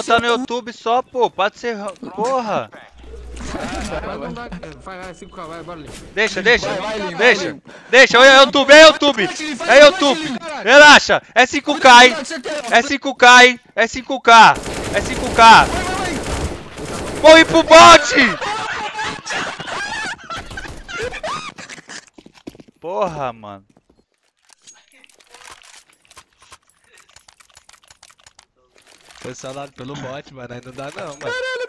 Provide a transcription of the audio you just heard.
botar no YouTube só, pô. Pode ser. Porra. Vai. Vai, vai, 5k, vai, bora. Deixa, deixa. Deixa. Deixa. É YouTube, é YouTube. É YouTube. Relaxa. É 5k, hein. É 5k, hein. É 5k. É 5k. Vou ir pro bote. Porra, mano. Foi salado pelo bot, mano. Aí não dá não, mano.